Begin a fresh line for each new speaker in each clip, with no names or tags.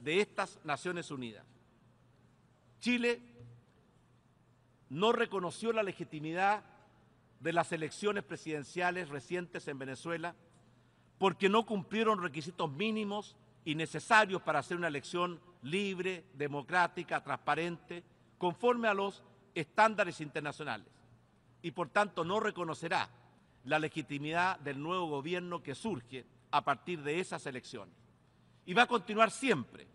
de estas Naciones Unidas. Chile no reconoció la legitimidad de las elecciones presidenciales recientes en Venezuela porque no cumplieron requisitos mínimos y necesarios para hacer una elección libre, democrática, transparente, conforme a los estándares internacionales. Y por tanto no reconocerá la legitimidad del nuevo gobierno que surge a partir de esas elecciones. Y va a continuar siempre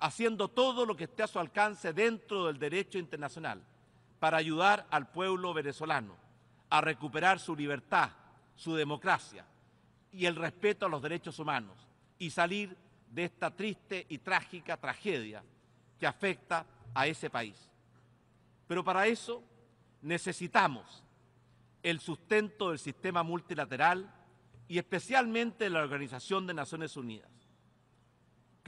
haciendo todo lo que esté a su alcance dentro del derecho internacional para ayudar al pueblo venezolano a recuperar su libertad, su democracia y el respeto a los derechos humanos y salir de esta triste y trágica tragedia que afecta a ese país. Pero para eso necesitamos el sustento del sistema multilateral y especialmente de la Organización de Naciones Unidas.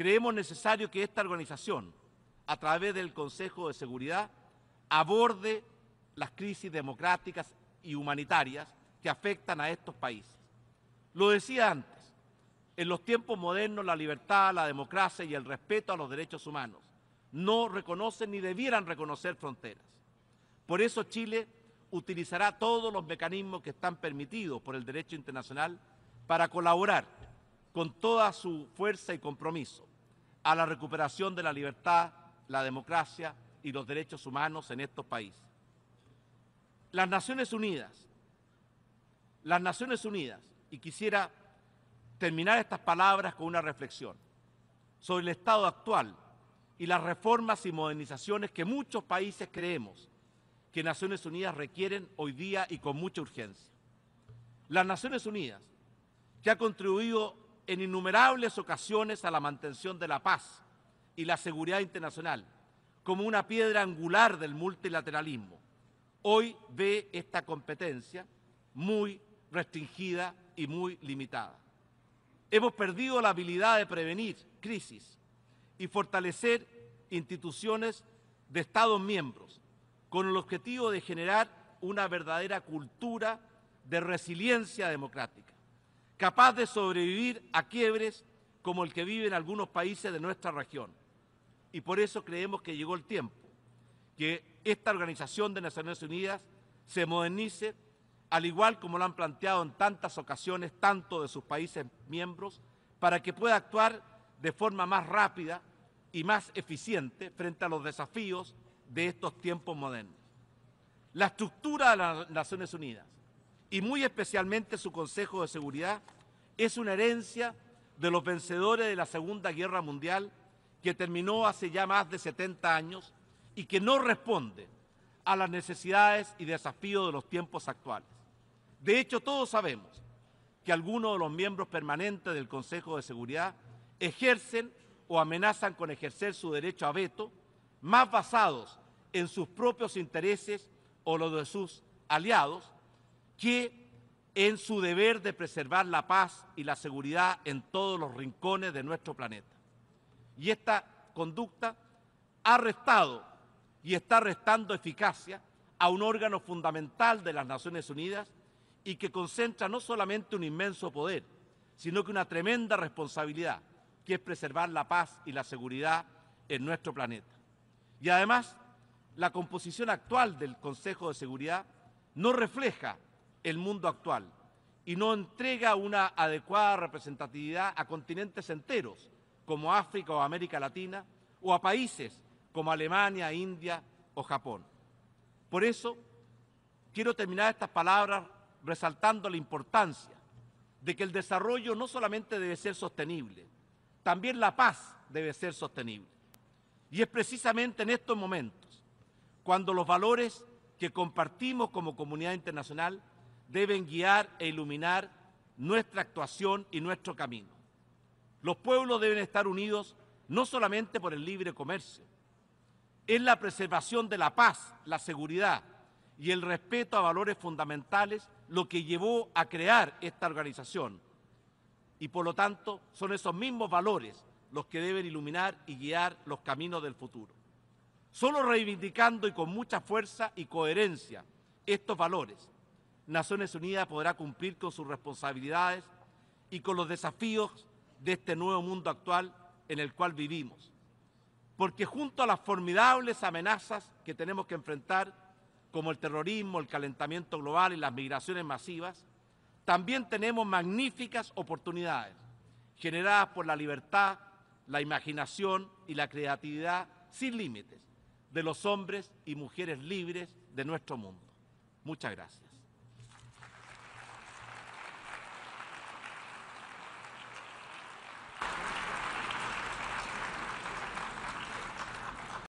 Creemos necesario que esta organización, a través del Consejo de Seguridad, aborde las crisis democráticas y humanitarias que afectan a estos países. Lo decía antes, en los tiempos modernos la libertad, la democracia y el respeto a los derechos humanos no reconocen ni debieran reconocer fronteras. Por eso Chile utilizará todos los mecanismos que están permitidos por el derecho internacional para colaborar con toda su fuerza y compromiso a la recuperación de la libertad, la democracia y los derechos humanos en estos países. Las Naciones Unidas, las Naciones Unidas, y quisiera terminar estas palabras con una reflexión sobre el estado actual y las reformas y modernizaciones que muchos países creemos que Naciones Unidas requieren hoy día y con mucha urgencia. Las Naciones Unidas, que ha contribuido en innumerables ocasiones a la mantención de la paz y la seguridad internacional, como una piedra angular del multilateralismo, hoy ve esta competencia muy restringida y muy limitada. Hemos perdido la habilidad de prevenir crisis y fortalecer instituciones de Estados miembros con el objetivo de generar una verdadera cultura de resiliencia democrática, capaz de sobrevivir a quiebres como el que viven algunos países de nuestra región. Y por eso creemos que llegó el tiempo que esta Organización de Naciones Unidas se modernice, al igual como lo han planteado en tantas ocasiones tanto de sus países miembros, para que pueda actuar de forma más rápida y más eficiente frente a los desafíos de estos tiempos modernos. La estructura de las Naciones Unidas y muy especialmente su Consejo de Seguridad es una herencia de los vencedores de la Segunda Guerra Mundial que terminó hace ya más de 70 años y que no responde a las necesidades y desafíos de los tiempos actuales. De hecho, todos sabemos que algunos de los miembros permanentes del Consejo de Seguridad ejercen o amenazan con ejercer su derecho a veto más basados en sus propios intereses o los de sus aliados que en su deber de preservar la paz y la seguridad en todos los rincones de nuestro planeta. Y esta conducta ha restado y está restando eficacia a un órgano fundamental de las Naciones Unidas y que concentra no solamente un inmenso poder, sino que una tremenda responsabilidad, que es preservar la paz y la seguridad en nuestro planeta. Y además, la composición actual del Consejo de Seguridad no refleja el mundo actual y no entrega una adecuada representatividad a continentes enteros, como África o América Latina, o a países como Alemania, India o Japón. Por eso, quiero terminar estas palabras resaltando la importancia de que el desarrollo no solamente debe ser sostenible, también la paz debe ser sostenible. Y es precisamente en estos momentos cuando los valores que compartimos como comunidad internacional deben guiar e iluminar nuestra actuación y nuestro camino. Los pueblos deben estar unidos no solamente por el libre comercio, es la preservación de la paz, la seguridad y el respeto a valores fundamentales lo que llevó a crear esta organización. Y por lo tanto son esos mismos valores los que deben iluminar y guiar los caminos del futuro. Solo reivindicando y con mucha fuerza y coherencia estos valores, Naciones Unidas podrá cumplir con sus responsabilidades y con los desafíos de este nuevo mundo actual en el cual vivimos. Porque junto a las formidables amenazas que tenemos que enfrentar, como el terrorismo, el calentamiento global y las migraciones masivas, también tenemos magníficas oportunidades generadas por la libertad, la imaginación y la creatividad sin límites de los hombres y mujeres libres de nuestro mundo. Muchas gracias.